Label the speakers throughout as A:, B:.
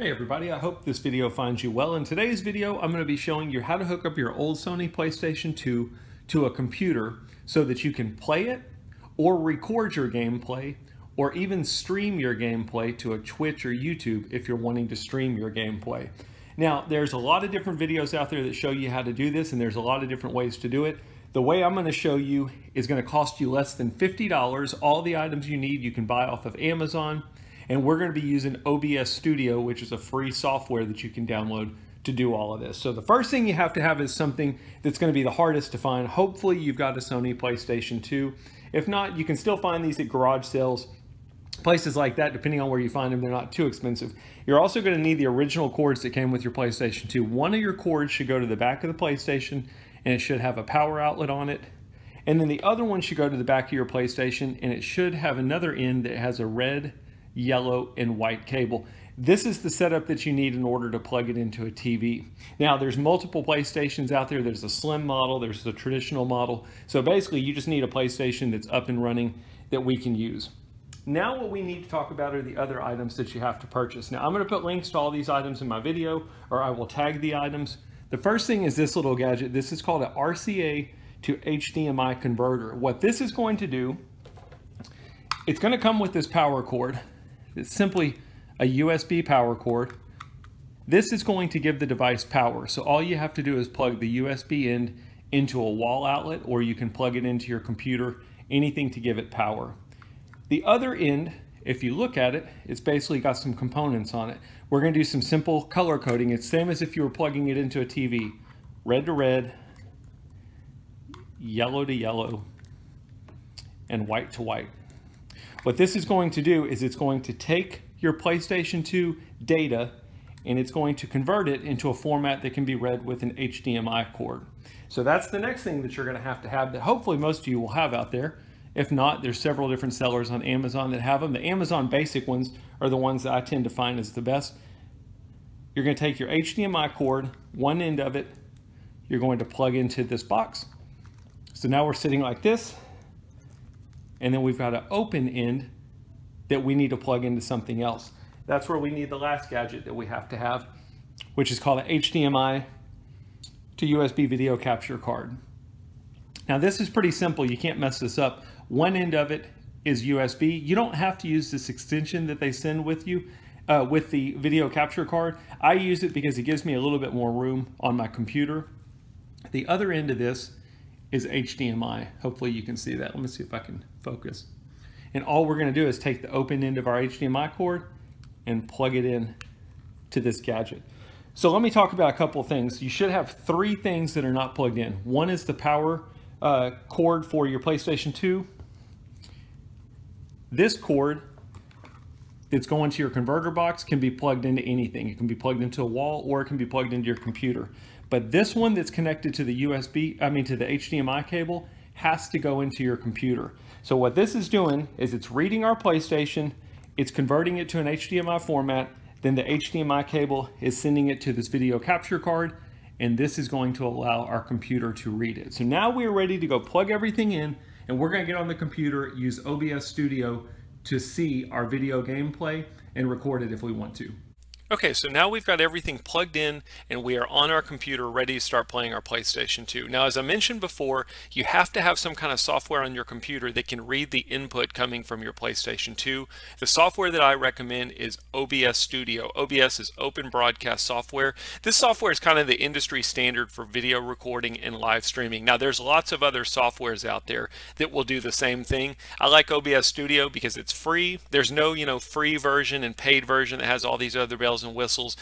A: Hey everybody, I hope this video finds you well. In today's video, I'm going to be showing you how to hook up your old Sony PlayStation 2 to a computer so that you can play it or record your gameplay or even stream your gameplay to a Twitch or YouTube if you're wanting to stream your gameplay. Now, there's a lot of different videos out there that show you how to do this and there's a lot of different ways to do it. The way I'm going to show you is going to cost you less than $50. All the items you need you can buy off of Amazon and we're going to be using OBS Studio, which is a free software that you can download to do all of this. So the first thing you have to have is something that's going to be the hardest to find. Hopefully you've got a Sony PlayStation 2. If not, you can still find these at garage sales, places like that, depending on where you find them, they're not too expensive. You're also going to need the original cords that came with your PlayStation 2. One of your cords should go to the back of the PlayStation and it should have a power outlet on it. And then the other one should go to the back of your PlayStation and it should have another end that has a red yellow, and white cable. This is the setup that you need in order to plug it into a TV. Now, there's multiple PlayStations out there. There's a slim model, there's a traditional model. So basically, you just need a PlayStation that's up and running that we can use. Now what we need to talk about are the other items that you have to purchase. Now I'm going to put links to all these items in my video or I will tag the items. The first thing is this little gadget. This is called an RCA to HDMI converter. What this is going to do, it's going to come with this power cord. It's simply a USB power cord. This is going to give the device power. So all you have to do is plug the USB end into a wall outlet or you can plug it into your computer, anything to give it power. The other end, if you look at it, it's basically got some components on it. We're going to do some simple color coding. It's same as if you were plugging it into a TV. Red to red, yellow to yellow, and white to white. What this is going to do is it's going to take your PlayStation 2 data and it's going to convert it into a format that can be read with an HDMI cord. So that's the next thing that you're going to have to have that hopefully most of you will have out there. If not, there's several different sellers on Amazon that have them. The Amazon basic ones are the ones that I tend to find as the best. You're going to take your HDMI cord, one end of it, you're going to plug into this box. So now we're sitting like this and then we've got an open end that we need to plug into something else. That's where we need the last gadget that we have to have, which is called an HDMI to USB video capture card. Now this is pretty simple, you can't mess this up. One end of it is USB. You don't have to use this extension that they send with you uh, with the video capture card. I use it because it gives me a little bit more room on my computer. The other end of this is HDMI. Hopefully you can see that. Let me see if I can focus. And all we're gonna do is take the open end of our HDMI cord and plug it in to this gadget. So let me talk about a couple of things. You should have three things that are not plugged in. One is the power uh, cord for your PlayStation 2. This cord that's going to your converter box can be plugged into anything. It can be plugged into a wall or it can be plugged into your computer. But this one that's connected to the USB, I mean to the HDMI cable, has to go into your computer. So what this is doing is it's reading our PlayStation, it's converting it to an HDMI format, then the HDMI cable is sending it to this video capture card, and this is going to allow our computer to read it. So now we're ready to go plug everything in, and we're gonna get on the computer, use OBS Studio to see our video gameplay and record it if we want to.
B: Okay, so now we've got everything plugged in and we are on our computer ready to start playing our PlayStation 2. Now, as I mentioned before, you have to have some kind of software on your computer that can read the input coming from your PlayStation 2. The software that I recommend is OBS Studio. OBS is Open Broadcast Software. This software is kind of the industry standard for video recording and live streaming. Now, there's lots of other softwares out there that will do the same thing. I like OBS Studio because it's free. There's no, you know, free version and paid version that has all these other bells bells and whistles.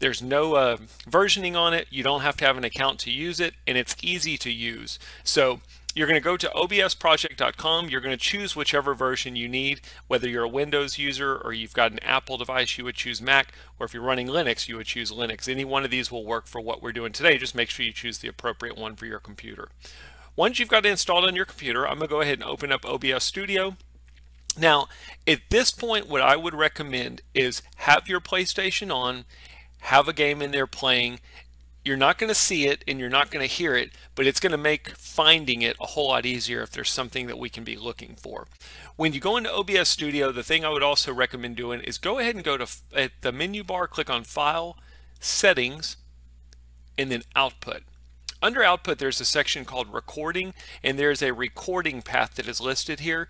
B: There's no uh, versioning on it. You don't have to have an account to use it, and it's easy to use. So you're going to go to obsproject.com. You're going to choose whichever version you need, whether you're a Windows user or you've got an Apple device, you would choose Mac, or if you're running Linux, you would choose Linux. Any one of these will work for what we're doing today. Just make sure you choose the appropriate one for your computer. Once you've got it installed on your computer, I'm going to go ahead and open up OBS Studio. Now, at this point, what I would recommend is have your PlayStation on, have a game in there playing.
A: You're not going to see it and you're not going to hear it, but it's going to make finding it a whole lot easier if there's something that we can be looking for. When you go into OBS Studio, the thing I would also recommend doing is go ahead and go to at the menu bar, click on File, Settings, and then Output. Under Output, there's a section called Recording, and there's a recording path that is listed here.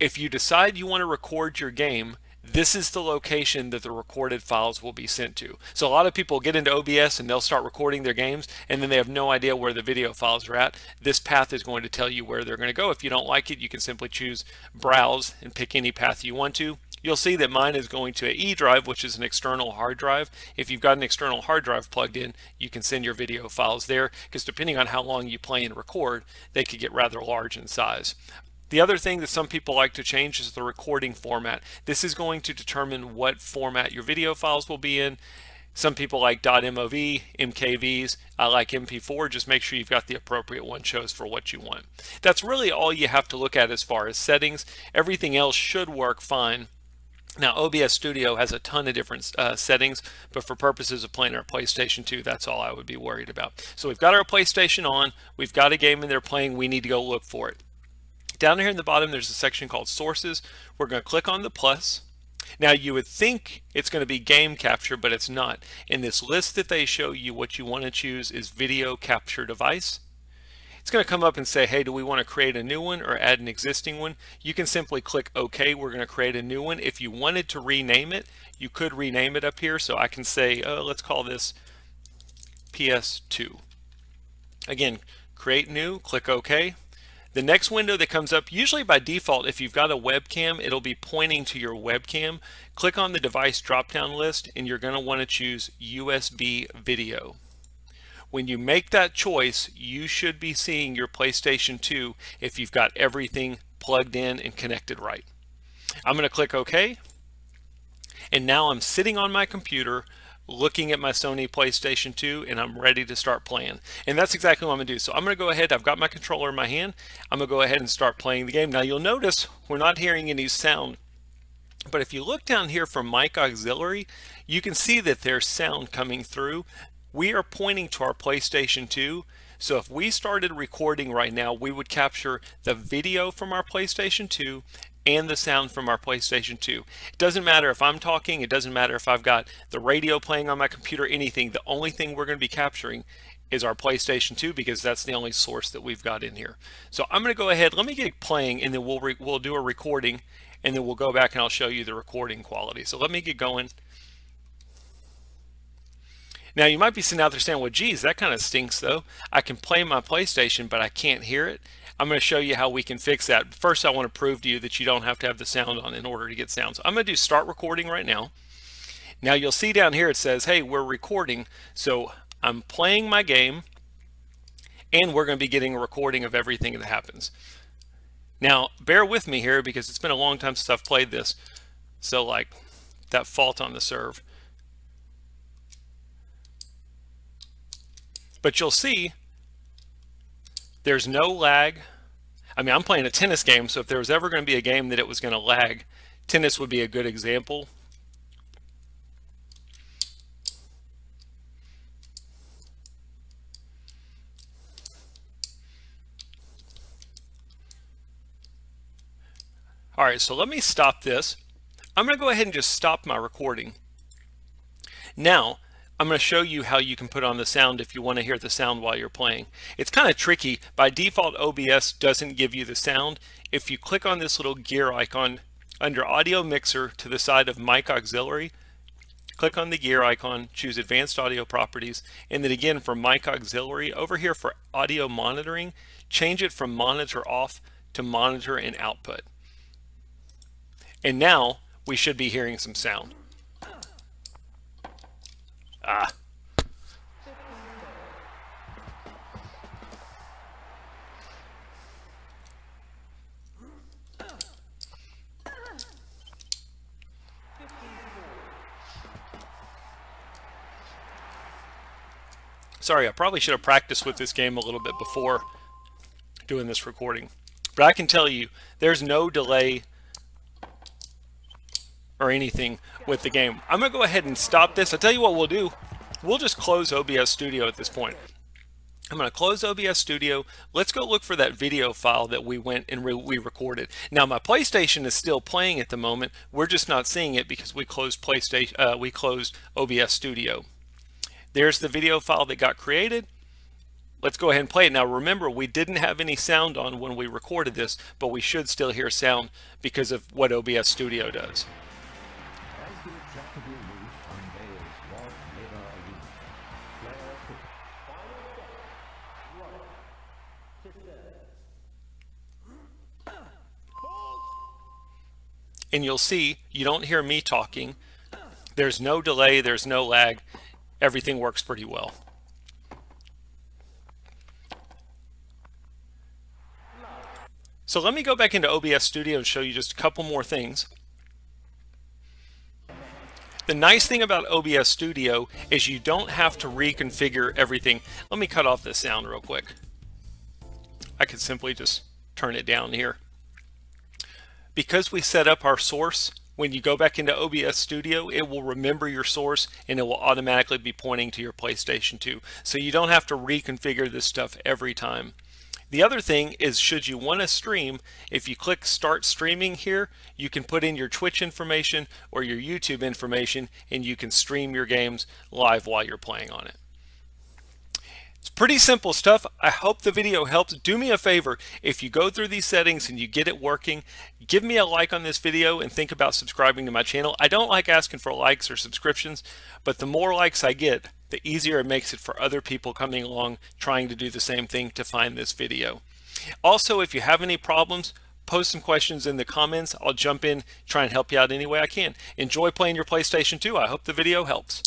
A: If you decide you want to record your game, this is the location that the recorded files will be sent to. So a lot of people get into OBS and they'll start recording their games and then they have no idea where the video files are at. This path is going to tell you where they're going to go. If you don't like it, you can simply choose browse and pick any path you want to. You'll see that mine is going to an E drive, which is an external hard drive. If you've got an external hard drive plugged in, you can send your video files there because depending on how long you play and record, they could get rather large in size. The other thing that some people like to change is the recording format. This is going to determine what format your video files will be in. Some people like .mov, MKVs. I like MP4. Just make sure you've got the appropriate one chose for what you want. That's really all you have to look at as far as settings. Everything else should work fine. Now, OBS Studio has a ton of different uh, settings, but for purposes of playing our PlayStation 2, that's all I would be worried about. So we've got our PlayStation on, we've got a game in there playing, we need to go look for it. Down here in the bottom, there's a section called Sources. We're going to click on the plus. Now you would think it's going to be game capture, but it's not. In this list that they show you, what you want to choose is video capture device. It's going to come up and say, hey, do we want to create a new one or add an existing one? You can simply click OK. We're going to create a new one. If you wanted to rename it, you could rename it up here. So I can say, uh, let's call this PS2. Again, create new, click OK. The next window that comes up, usually by default, if you've got a webcam, it'll be pointing to your webcam. Click on the device drop-down list and you're going to want to choose USB video. When you make that choice, you should be seeing your PlayStation 2 if you've got everything plugged in and connected right. I'm going to click OK. And now I'm sitting on my computer looking at my Sony PlayStation 2 and I'm ready to start playing. And that's exactly what I'm going to do. So I'm going to go ahead, I've got my controller in my hand, I'm going to go ahead and start playing the game. Now you'll notice we're not hearing any sound, but if you look down here from Mic Auxiliary, you can see that there's sound coming through. We are pointing to our PlayStation 2, so if we started recording right now, we would capture the video from our PlayStation 2 and the sound from our PlayStation 2. It doesn't matter if I'm talking, it doesn't matter if I've got the radio playing on my computer, anything. The only thing we're going to be capturing is our PlayStation 2 because that's the only source that we've got in here. So I'm going to go ahead, let me get it playing and then we'll, we'll do a recording and then we'll go back and I'll show you the recording quality. So let me get going. Now you might be sitting out there saying, well, geez, that kind of stinks though. I can play my PlayStation, but I can't hear it. I'm going to show you how we can fix that. First, I want to prove to you that you don't have to have the sound on in order to get sound. So I'm going to do start recording right now. Now you'll see down here it says, hey, we're recording. So I'm playing my game and we're going to be getting a recording of everything that happens. Now, bear with me here because it's been a long time since I've played this. So like that fault on the serve. But you'll see there's no lag. I mean, I'm playing a tennis game, so if there was ever going to be a game that it was going to lag, tennis would be a good example. All right, so let me stop this. I'm going to go ahead and just stop my recording. Now, I'm going to show you how you can put on the sound if you want to hear the sound while you're playing. It's kind of tricky. By default, OBS doesn't give you the sound. If you click on this little gear icon under Audio Mixer to the side of Mic Auxiliary, click on the gear icon, choose Advanced Audio Properties, and then again for Mic Auxiliary, over here for Audio Monitoring, change it from Monitor Off to Monitor and Output. And now we should be hearing some sound. Ah. Sorry, I probably should have practiced with this game a little bit before doing this recording. But I can tell you, there's no delay or anything with the game. I'm going to go ahead and stop this. I'll tell you what we'll do. we'll just close OBS Studio at this point. I'm going to close OBS Studio. Let's go look for that video file that we went and re we recorded. Now my PlayStation is still playing at the moment. We're just not seeing it because we closed PlayStation. Uh, we closed OBS Studio. There's the video file that got created. Let's go ahead and play it. Now remember, we didn't have any sound on when we recorded this, but we should still hear sound because of what OBS Studio does. And you'll see you don't hear me talking. There's no delay, there's no lag. Everything works pretty well. So let me go back into OBS Studio and show you just a couple more things. The nice thing about OBS Studio is you don't have to reconfigure everything. Let me cut off this sound real quick. I could simply just turn it down here. Because we set up our source, when you go back into OBS Studio, it will remember your source and it will automatically be pointing to your PlayStation 2. So you don't have to reconfigure this stuff every time. The other thing is should you want to stream, if you click start streaming here, you can put in your Twitch information or your YouTube information and you can stream your games live while you're playing on it. It's pretty simple stuff. I hope the video helps. Do me a favor, if you go through these settings and you get it working, give me a like on this video and think about subscribing to my channel. I don't like asking for likes or subscriptions, but the more likes I get, the easier it makes it for other people coming along trying to do the same thing to find this video. Also, if you have any problems, post some questions in the comments. I'll jump in, try and help you out any way I can. Enjoy playing your PlayStation 2. I hope the video helps.